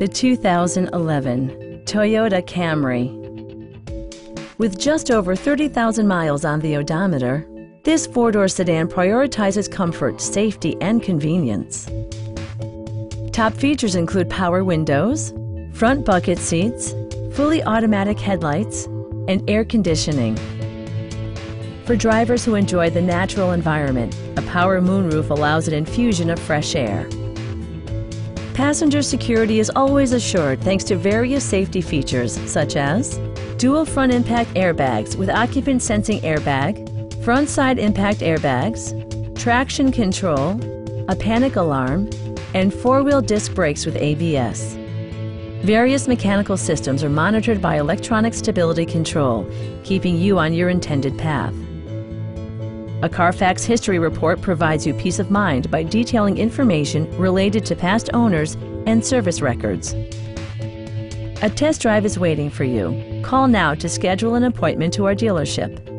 the 2011 Toyota Camry. With just over 30,000 miles on the odometer, this four-door sedan prioritizes comfort, safety, and convenience. Top features include power windows, front bucket seats, fully automatic headlights, and air conditioning. For drivers who enjoy the natural environment, a power moonroof allows an infusion of fresh air. Passenger security is always assured thanks to various safety features such as dual front impact airbags with occupant sensing airbag, front side impact airbags, traction control, a panic alarm, and four-wheel disc brakes with ABS. Various mechanical systems are monitored by electronic stability control, keeping you on your intended path. A Carfax history report provides you peace of mind by detailing information related to past owners and service records. A test drive is waiting for you. Call now to schedule an appointment to our dealership.